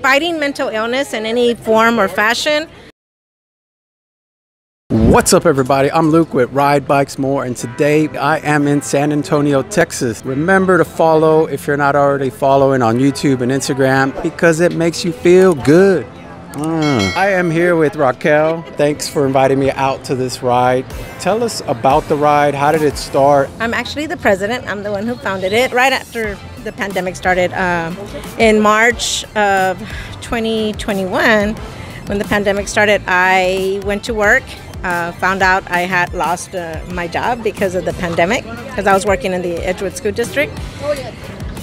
fighting mental illness in any form or fashion. What's up, everybody? I'm Luke with Ride Bikes More, and today I am in San Antonio, Texas. Remember to follow if you're not already following on YouTube and Instagram because it makes you feel good. Mm. I am here with Raquel. Thanks for inviting me out to this ride. Tell us about the ride. How did it start? I'm actually the president. I'm the one who founded it right after the pandemic started um, in March of 2021. When the pandemic started, I went to work. Uh, found out I had lost uh, my job because of the pandemic because I was working in the Edgewood School District.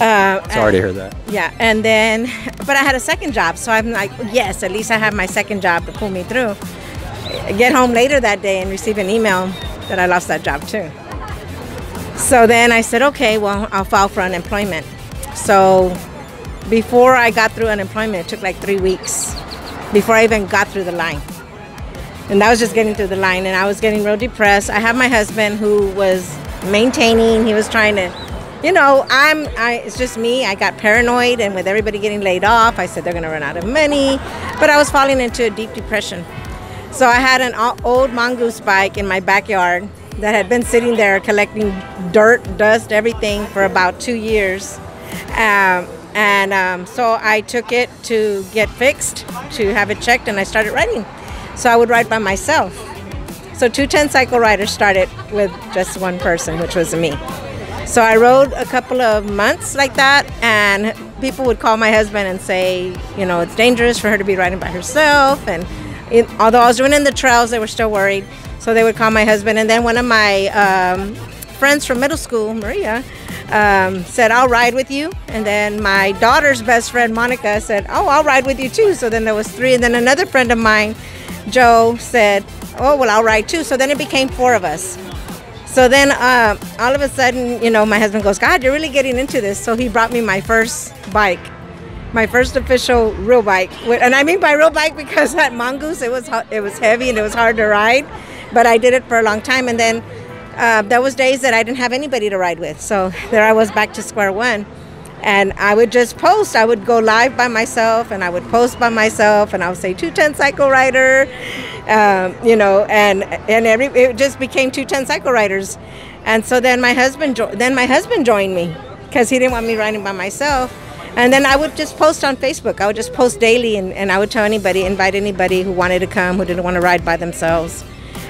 Uh, Sorry to hear that. Yeah, and then, but I had a second job, so I'm like, yes, at least I have my second job to pull me through. I get home later that day and receive an email that I lost that job too. So then I said, okay, well, I'll file for unemployment. So before I got through unemployment, it took like three weeks before I even got through the line. And that was just getting through the line, and I was getting real depressed. I have my husband who was maintaining, he was trying to you know, I'm, I, it's just me. I got paranoid, and with everybody getting laid off, I said they're to run out of money. But I was falling into a deep depression. So I had an old mongoose bike in my backyard that had been sitting there collecting dirt, dust, everything for about two years. Um, and um, so I took it to get fixed, to have it checked, and I started riding. So I would ride by myself. So 210 Cycle Riderz started with just one person, which was me. So I rode a couple of months like that, and people would call my husband and say, you know, it's dangerous for her to be riding by herself. And it, although I was doing in the trails, they were still worried. So they would call my husband. And then one of my um, friends from middle school, Maria, um, said, I'll ride with you. And then my daughter's best friend, Monica, said, Oh, I'll ride with you too. So then there was three. And then another friend of mine, Joe, said, Oh, well, I'll ride too. So then it became four of us. So then uh, all of a sudden, you know, my husband goes, God, you're really getting into this. So he brought me my first bike, my first official real bike. And I mean by real bike because that mongoose, it was it was heavy and it was hard to ride. But I did it for a long time. And then uh, there was days that I didn't have anybody to ride with. So there I was back to square one. And I would just post. I would go live by myself and I would post by myself and I would say 210 cycle rider um, you know, and and every it just became 210 cycle riderz, and so then my husband then my husband joined me because he didn't want me riding by myself. And then I would just post on Facebook. I would just post daily, and, and I would tell anybody, invite anybody who wanted to come, who didn't want to ride by themselves.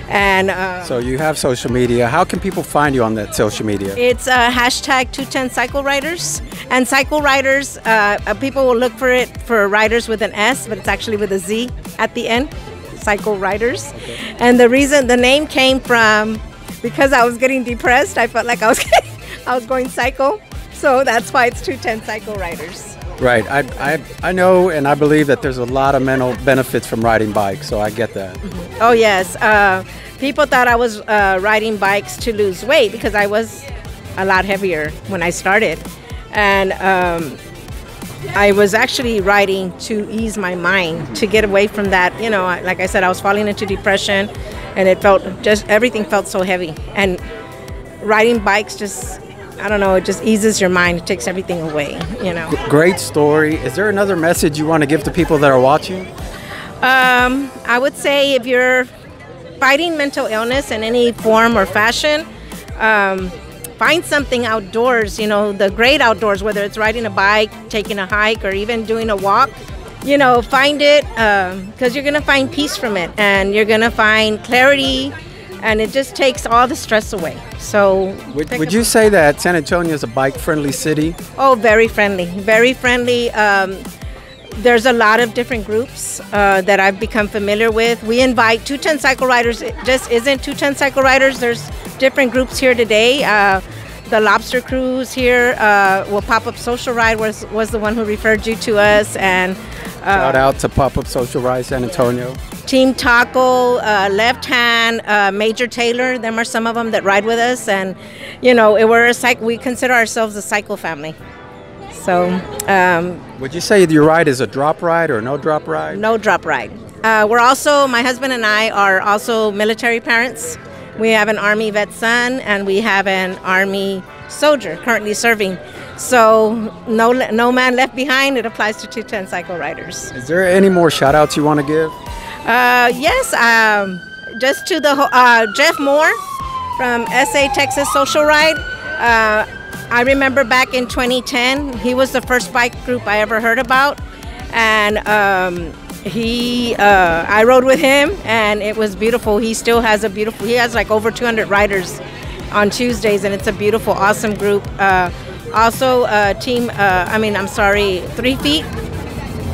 And uh, so you have social media. How can people find you on that social media? It's uh, hashtag 210 Cycle Riderz. And Cycle Riderz, uh, uh, people will look for it for riders with an S, but it's actually with a Z at the end cycle riderz. Okay. And the reason the name came from because I was getting depressed, I felt like I was I was going cycle. So that's why it's 210 cycle riderz. Right. I, I, I know and I believe that there's a lot of mental benefits from riding bikes, so I get that. Mm-hmm. Oh, yes. Uh, people thought I was uh, riding bikes to lose weight because I was a lot heavier when I started. And um, I was actually riding to ease my mind, to get away from that. You know, like I said, I was falling into depression, and it felt just everything felt so heavy. And riding bikes just, I don't know, it just eases your mind. It takes everything away. You know. Great story. Is there another message you want to give to people that are watching? Um, I would say if you're fighting mental illness in any form or fashion. Um, find something outdoors, you know, the great outdoors, whether it's riding a bike, taking a hike, or even doing a walk. You know, find it because um, you're going to find peace from it and you're going to find clarity and it just takes all the stress away. So, would, would you say that San Antonio is a bike friendly city? Oh, very friendly, very friendly. Um, there's a lot of different groups uh, that I've become familiar with. We invite 210 cycle riderz. It just isn't 210 cycle riderz. There's different groups here today. Uh, the Lobster Cruise here, uh, well, Pop Up Social Ride was was the one who referred you to us, and uh, shout out to Pop Up Social Ride San Antonio. Team Taco, uh, Left Hand, uh, Major Taylor. Them are some of them that ride with us, and you know, we're a cycle. We consider ourselves a cycle family. So, um, would you say your ride is a drop ride or no drop ride? No drop ride. Uh, we're also, my husband and I are also military parents. We have an Army vet son and we have an Army soldier currently serving. So no no man left behind. It applies to 210 cycle riderz. Is there any more shout outs you want to give? Uh, yes, um, just to the uh, Jeff Moore from SA Texas Social Ride. Uh, I remember back in 2010, he was the first bike group I ever heard about, and um, he uh, I rode with him, and it was beautiful. He still has a beautiful. He has like over 200 riders on Tuesdays, and it's a beautiful, awesome group. Uh, also, uh, team. Uh, I mean, I'm sorry, Three Feet.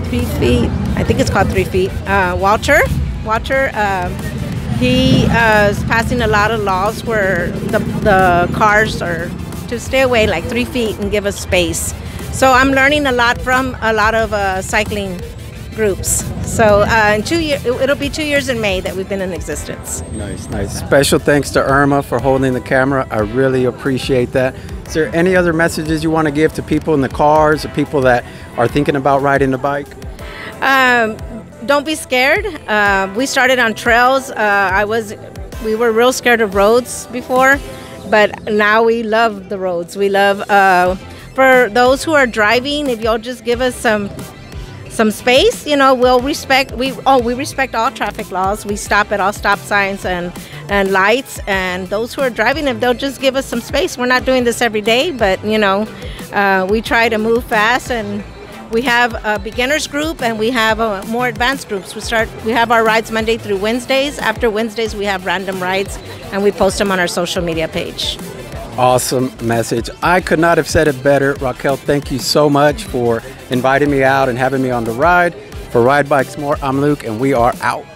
Three Feet. I think it's called Three Feet. Uh, Walter. Walter. Um, he uh, is passing a lot of laws where the, the cars are to stay away like three feet and give us space. So I'm learning a lot from a lot of uh, cycling groups. So uh, in two years, it'll be two years in May that we've been in existence. Nice, nice. Special thanks to Irma for holding the camera. I really appreciate that. Is there any other messages you want to give to people in the cars or people that are thinking about riding the bike? Um, don't be scared. Uh, we started on trails. Uh, I was, we were real scared of roads before, but now we love the roads. We love. Uh, for those who are driving, if y'all just give us some some space, you know, we'll respect. We oh, we respect all traffic laws. We stop at all stop signs and and lights. And those who are driving, if they'll just give us some space, we're not doing this every day, but you know, uh, we try to move fast and we have a beginners group and we have a more advanced groups. We start we have our rides Monday through Wednesdays. After Wednesdays we have random rides and we post them on our social media page. Awesome message. I could not have said it better. Raquel, thank you so much for inviting me out and having me on the ride. For Ride Bikes More, I'm Luke and we are out.